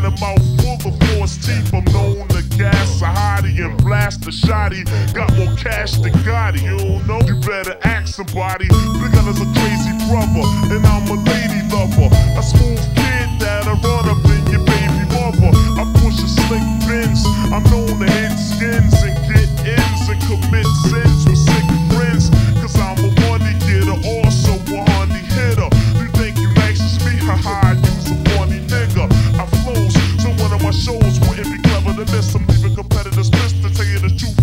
dynamite Wolverforce teeth, I'm known to gas a hottie and blast a shotty. Got more cash than Gotti, you don't know? You better ask somebody. Big as a crazy brother, and I'm a lady lover. A smooth Say the truth.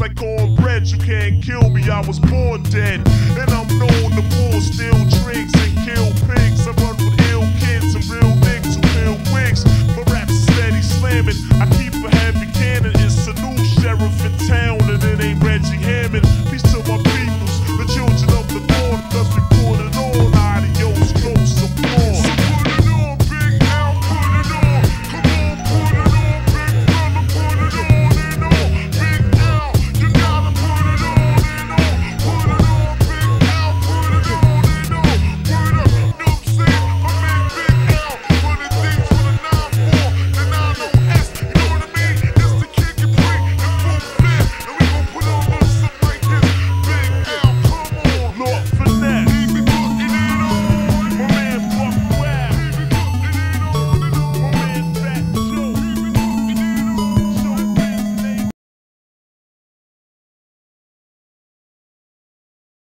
like cornbread. You can't kill me, I was born dead. And I'm known to pull still